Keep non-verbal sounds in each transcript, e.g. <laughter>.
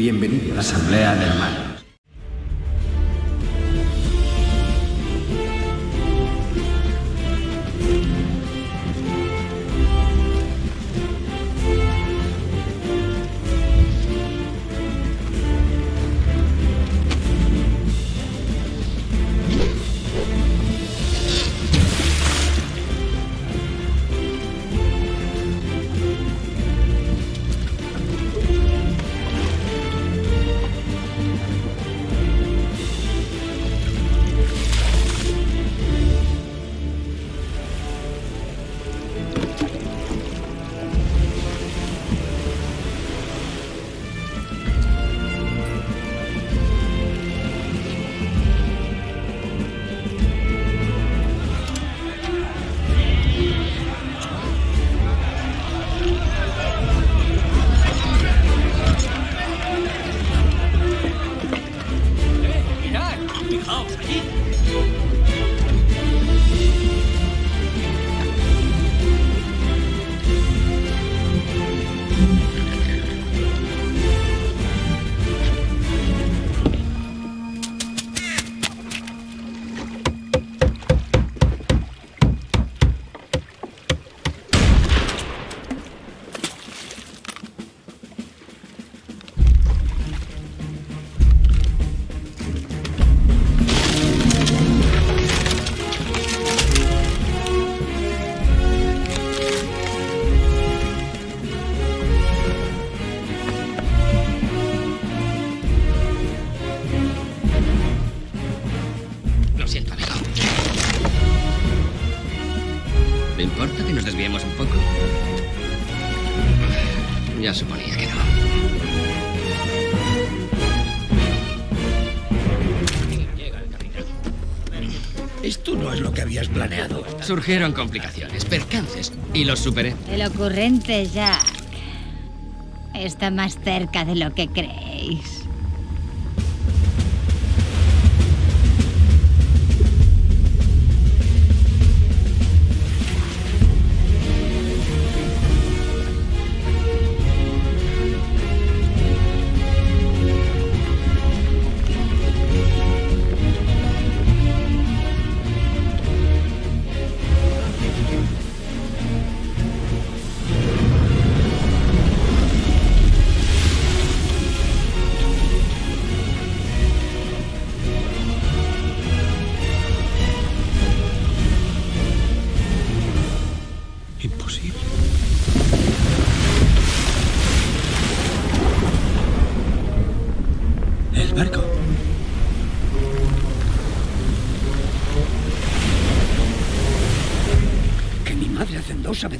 Bienvenido a la Asamblea del Mal. Surgieron complicaciones, percances, y los superé. El ocurrente Jack está más cerca de lo que creéis.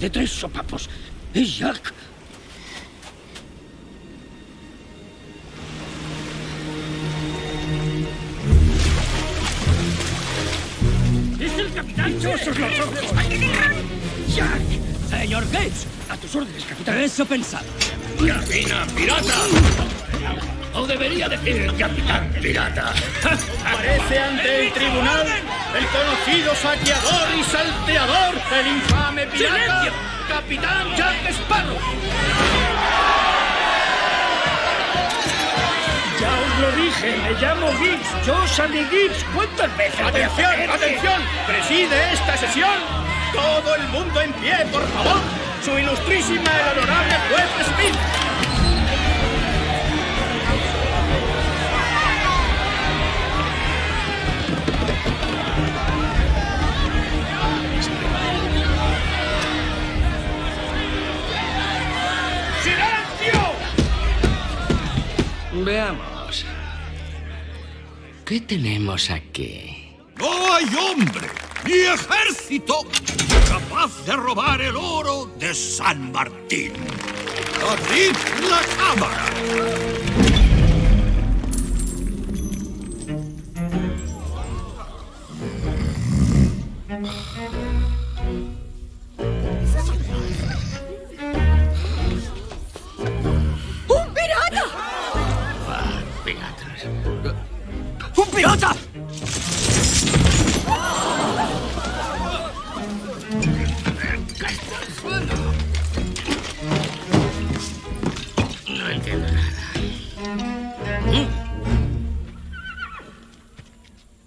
Dé tres sopapos. Es Jack. ¡Es el capitán! ¡Dichosos los ojos! ¡Jack! Señor Gates, A tus órdenes, capitán. eso pensaba. ¡Capitán pirata! O debería decir capitán pirata. <laughs> Aparece ante el tribunal el conocido saqueador y salteador, el infame pirata, ¡Silencio! Capitán Jack Sparrow. Ya os lo dije, me llamo Gibbs. Yo salí Gibbs. ¿Cuántas veces? voy a Atención, atención, preside esta sesión. Todo el mundo en pie, por favor. Su ilustrísima, el honorable juez Smith. ¿Qué tenemos aquí? ¡No hay hombre ni ejército capaz de robar el oro de San Martín! ¡Abrid la cámara!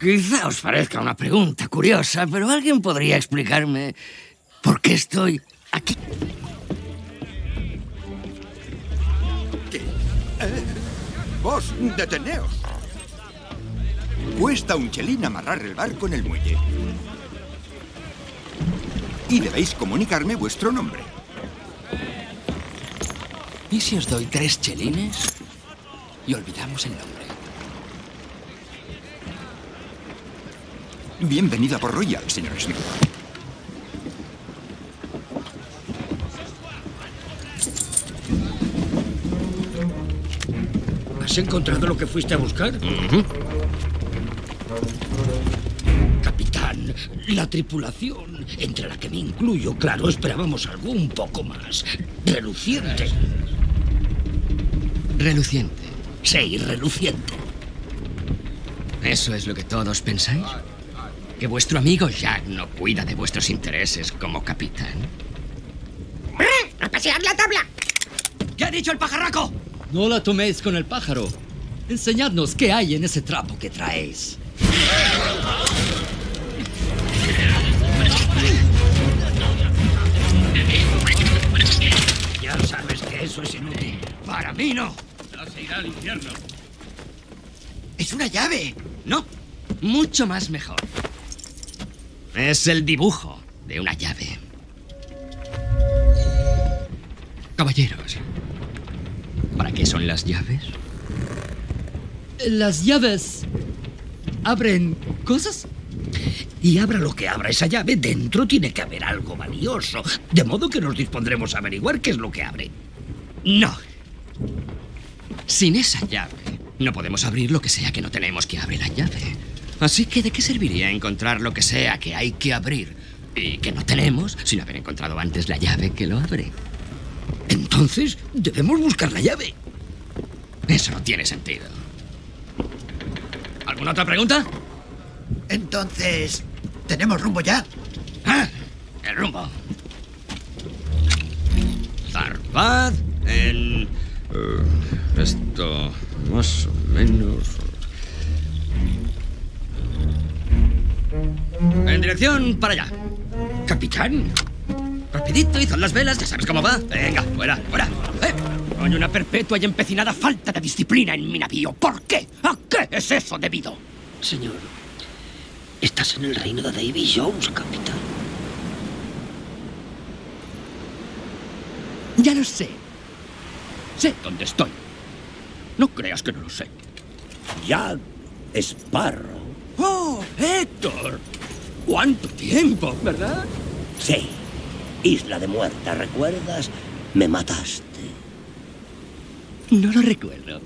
Quizá os parezca una pregunta curiosa, pero alguien podría explicarme por qué estoy aquí. Vos, deteneos. Cuesta un chelín amarrar el barco en el muelle. Y debéis comunicarme vuestro nombre. ¿Y si os doy tres chelines y olvidamos el nombre? Bienvenido a Port Royal, señor Smith. ¿Has encontrado lo que fuiste a buscar? Capitán, la tripulación, entre la que me incluyo, claro, esperábamos algo un poco más reluciente. Reluciente. Sí, reluciente. ¿Eso es lo que todos pensáis? ¿Que vuestro amigo Jack no cuida de vuestros intereses como capitán? ¡A pasear la tabla! ¿Qué ha dicho el pajarraco? No la toméis con el pájaro. Enseñadnos qué hay en ese trapo que traéis. Ya sabes que eso es inútil. Para mí no. Ya se irá al infierno. Es una llave. No, mucho más mejor. Es el dibujo de una llave. Caballeros, ¿para qué son las llaves? Las llaves abren cosas. Y abra lo que abra esa llave, dentro tiene que haber algo valioso. De modo que nos dispondremos a averiguar qué es lo que abre. No. Sin esa llave, no podemos abrir lo que sea que no tenemos que abrir la llave. Así que, ¿de qué serviría encontrar lo que sea que hay que abrir y que no tenemos sin haber encontrado antes la llave que lo abre? Entonces, debemos buscar la llave. Eso no tiene sentido. ¿Alguna otra pregunta? Entonces, ¿tenemos rumbo ya? Ah, el rumbo. Zarpad en... eh, esto, más o menos... dirección para allá. Capitán, Rapidito, hizo las velas, ya sabes cómo va. Venga, fuera, fuera. Eh, hay una perpetua y empecinada falta de disciplina en mi navío. ¿Por qué? ¿A qué es eso debido? Señor, estás en el reino de Davy Jones, capitán. Ya lo sé. Sé dónde estoy. No creas que no lo sé. Jack Sparrow. ¡Oh, Héctor! ¿Cuánto tiempo, verdad? Sí. Isla de Muerta, ¿recuerdas? Me mataste. No lo recuerdo.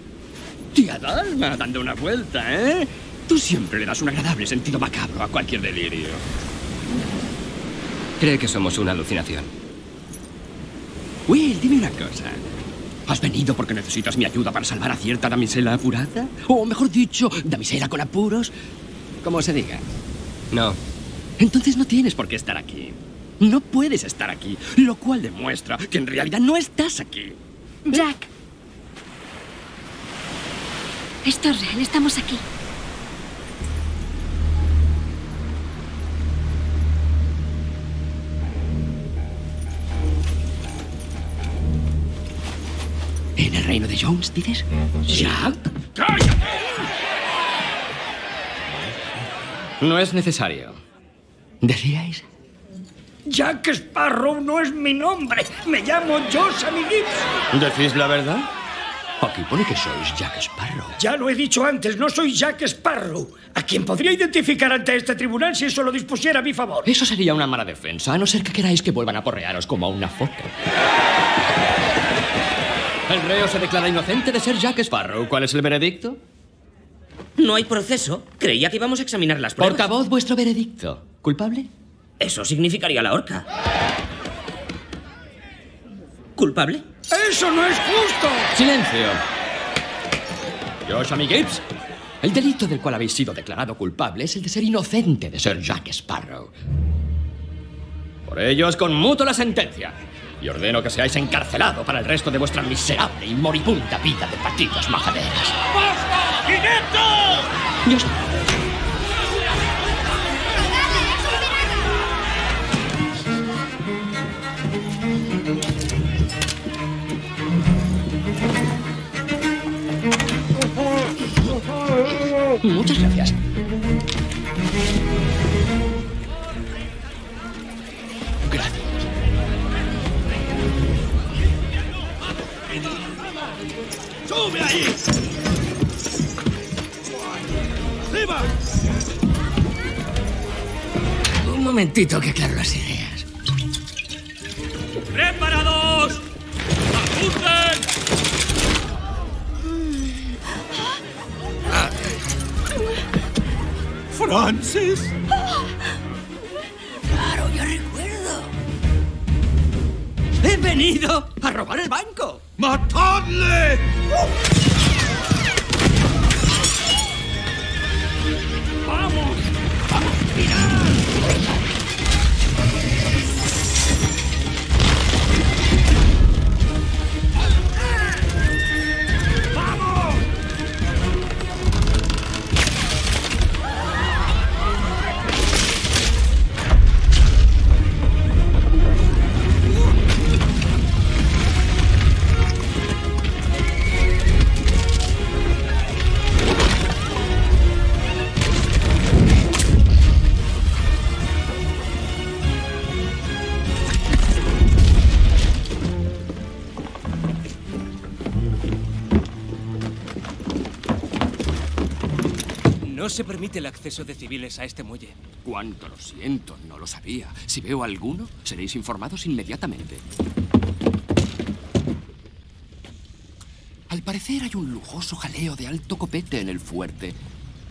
Tía Dalma dando una vuelta, ¿eh? Tú siempre le das un agradable sentido macabro a cualquier delirio. Cree que somos una alucinación. Will, dime una cosa. ¿Has venido porque necesitas mi ayuda para salvar a cierta damisela apurada? O mejor dicho, damisela con apuros. Como se diga. No. Entonces no tienes por qué estar aquí. No puedes estar aquí, lo cual demuestra que en realidad no estás aquí. Jack. Esto es real, estamos aquí. ¿En el reino de Jones, dices? ¿Jack? No es necesario. ¿Decíais? Jack Sparrow no es mi nombre. Me llamo Joshua Gibbs. ¿Decís la verdad? Aquí pone que sois Jack Sparrow. Ya lo he dicho antes, no soy Jack Sparrow. A quien podría identificar ante este tribunal si eso lo dispusiera a mi favor. Eso sería una mala defensa, a no ser que queráis que vuelvan a porrearos como a una foca. El reo se declara inocente de ser Jack Sparrow. ¿Cuál es el veredicto? No hay proceso. Creía que íbamos a examinar las pruebas. Portavoz, vuestro veredicto. ¿Culpable? Eso significaría la horca. ¿Culpable? ¡Eso no es justo! ¡Silencio! Josh Gibbs, el delito del cual habéis sido declarado culpable es el de ser inocente de ser Jack Sparrow. Por ello os conmuto la sentencia y ordeno que seáis encarcelado para el resto de vuestra miserable y moribunda vida de patillas majaderas. ¡Basta! ¡Inepto! Dios Muchas gracias. Gracias. ¡Sube ahí! ¡Arriba! Un momentito que claro las ideas. ¡Francis! Claro, yo recuerdo. ¡He venido a robar el banco! ¡Matadle! Se permite el acceso de civiles a este muelle. Cuánto lo siento, no lo sabía. Si veo alguno, seréis informados inmediatamente. Al parecer hay un lujoso jaleo de alto copete en el fuerte.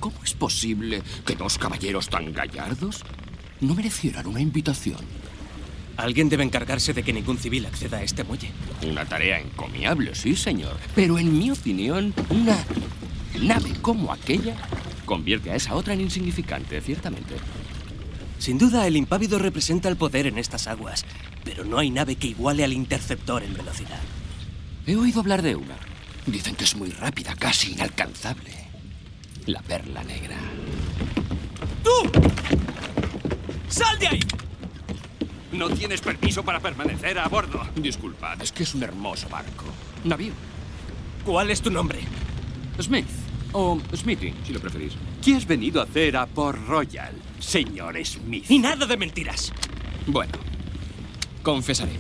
¿Cómo es posible que dos caballeros tan gallardos no merecieran una invitación? Alguien debe encargarse de que ningún civil acceda a este muelle. Una tarea encomiable, sí, señor. Pero en mi opinión, una nave como aquella convierte a esa otra en insignificante, ciertamente. Sin duda, el impávido representa el poder en estas aguas, pero no hay nave que iguale al interceptor en velocidad. He oído hablar de una. Dicen que es muy rápida, casi inalcanzable. La perla negra. ¡Tú! ¡Sal de ahí! No tienes permiso para permanecer a bordo. Disculpad, es que es un hermoso barco. Navío. ¿Cuál es tu nombre? Smith. O Smithy, si lo preferís. ¿Qué has venido a hacer a Port Royal, señor Smith? Y nada de mentiras. Bueno, confesaré.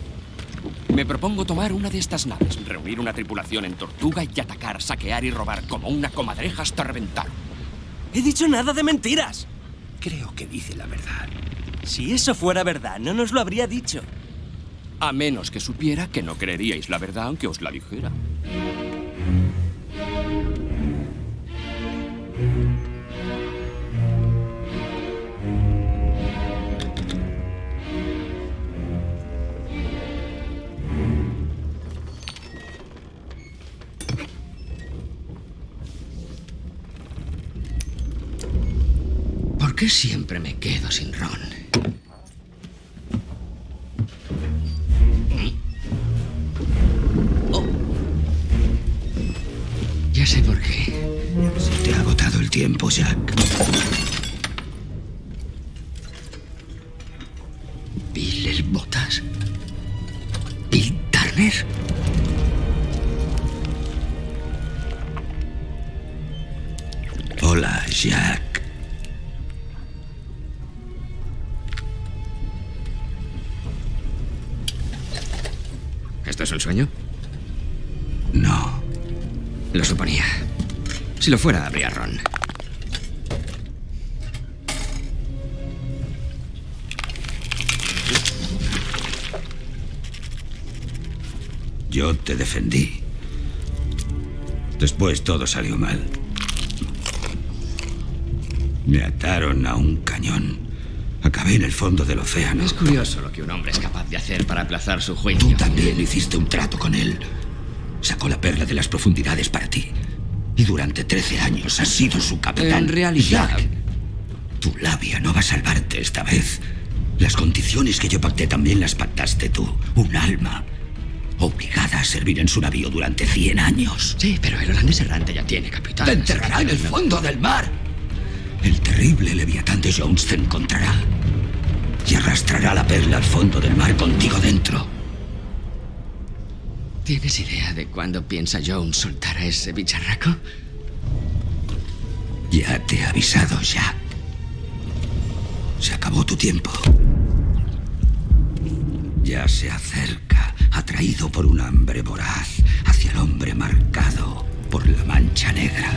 Me propongo tomar una de estas naves, reunir una tripulación en Tortuga y atacar, saquear y robar como una comadreja hasta reventar. He dicho nada de mentiras. Creo que dice la verdad. Si eso fuera verdad, no nos lo habría dicho. A menos que supiera que no creeríais la verdad aunque os la dijera. ¿Por qué siempre me quedo sin ron? Oh. Ya sé por qué. Se te ha agotado el tiempo, Jack. Bill Botas. Bill Turner. Hola, Jack. Es un sueño? No. Lo suponía. Si lo fuera, habría ron. Yo te defendí. Después todo salió mal. Me ataron a un cañón. Acabé en el fondo del océano. Es curioso lo que un hombre es capaz de hacer para aplazar su juicio. Tú también hiciste un trato con él. Sacó la perla de las profundidades para ti. Y durante 13 años has sido su capitán. En realidad- Jack, tu labia no va a salvarte esta vez. Las condiciones que yo pacté también las pactaste tú. Un alma obligada a servir en su navío durante 100 años. Sí, pero el holandés errante ya tiene capitán. Te enterrará en el fondo del mar. El terrible Leviatán de Jones te encontrará y arrastrará la perla al fondo del mar contigo dentro. ¿Tienes idea de cuándo piensa Jones soltar a ese bicharraco? Ya te he avisado, Jack. Se acabó tu tiempo. Ya se acerca, atraído por un hambre voraz hacia el hombre marcado por la mancha negra.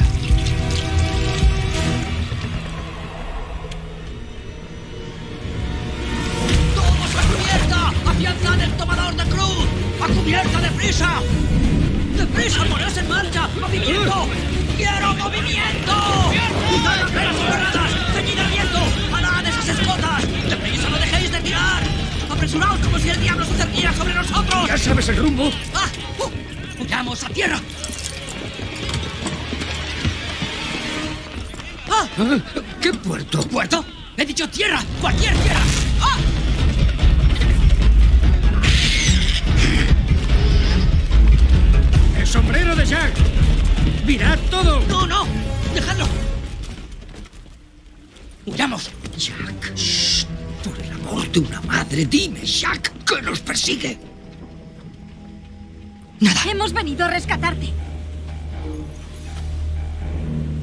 Cubierta! ¡Afianzad el tomador de cruz! ¡A cubierta deprisa! ¡Deprisa, poneos en marcha! ¡Movimiento! ¡Quiero movimiento! ¡Usad las velas cerradas! ¡Ceñid el viento! ¡Alad esas escotas! ¡Deprisa, no dejéis de tirar! ¡Apresuraos como si el diablo se cerniera sobre nosotros! ¿Ya sabes el rumbo? ¡Ah! ¡Uh! ¡Huyamos a tierra! ¡Ah! ¿Qué puerto? ¿Puerto? ¡He dicho tierra! ¡Cualquier tierra! ¡Ah! ¡El sombrero de Jack! ¡Mirad todo! ¡No, no! ¡Dejadlo! ¡Huyamos! Jack, shh. por el amor de una madre, dime, Jack, que nos persigue. Nada. Hemos venido a rescatarte.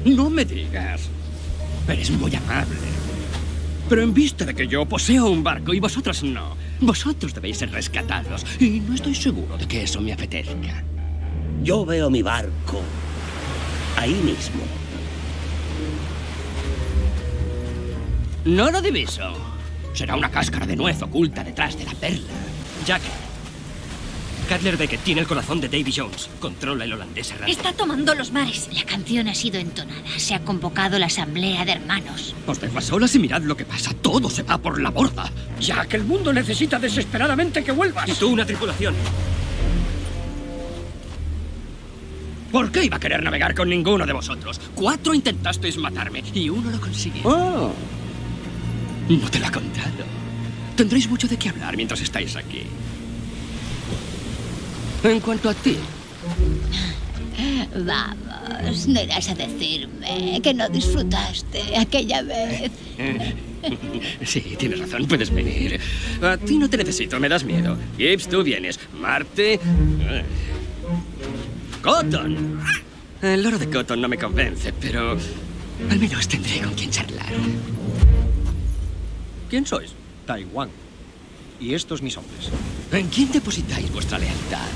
No me digas. Eres muy amable. Pero en vista de que yo poseo un barco y vosotros no, vosotros debéis ser rescatados. Y no estoy seguro de que eso me apetezca. Yo veo mi barco ahí mismo. No lo diviso. Será una cáscara de nuez oculta detrás de la perla. Jack. Cutler Beckett tiene el corazón de Davy Jones. Controla el holandés errante. Está tomando los mares. La canción ha sido entonada. Se ha convocado la asamblea de hermanos. Os dejo a solas y mirad lo que pasa. Todo se va por la borda. Jack, el mundo necesita desesperadamente que vuelvas. Y tú una tripulación. ¿Por qué iba a querer navegar con ninguno de vosotros? Cuatro intentasteis matarme y uno lo consiguió. Oh. No te lo he contado. Tendréis mucho de qué hablar mientras estáis aquí. En cuanto a ti, Vamos, no irás a decirme que no disfrutaste aquella vez. <laughs> Sí, tienes razón, puedes venir. A ti no te necesito, me das miedo. Gibbs, tú vienes. Marte. Cotton. El loro de Cotton no me convence, pero al menos tendré con quien charlar. ¿Quién sois? Taiwán. Y estos mis hombres. ¿En quién depositáis vuestra lealtad?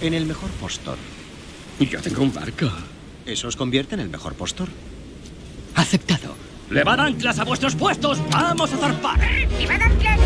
En el mejor postor. Yo tengo un barco. ¿Eso os convierte en el mejor postor? Aceptado. ¡Levad anclas a vuestros puestos! ¡Vamos a zarpar! ¡Llevad anclas!